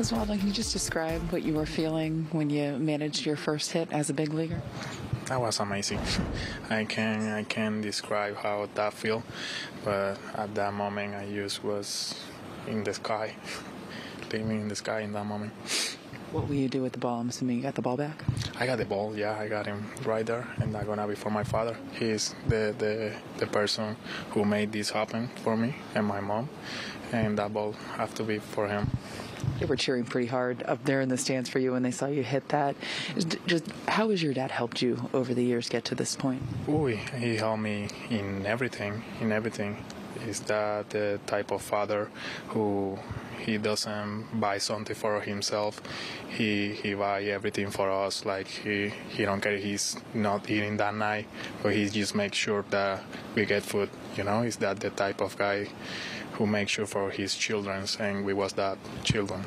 Oswaldo, can you just describe what you were feeling when you managed your first hit as a big leaguer? That was amazing. I can I can describe how that feel, but at that moment I just was in the sky, living in the sky in that moment. What will you do with the ball? I'm assuming you got the ball back. I got the ball, yeah, I got him right there, and that's gonna be for my father. He's the the the person who made this happen for me and my mom, and that ball have to be for him. They were cheering pretty hard up there in the stands for you when they saw you hit that. Just, just how has your dad helped you over the years get to this point? Ooh, he helped me in everything, in everything. He's that the type of father who he doesn't buy something for himself. He he buy everything for us. Like he he don't care he's not eating that night, but he just makes sure that we get food. You know, is that the type of guy who makes sure for his children, and we was that children.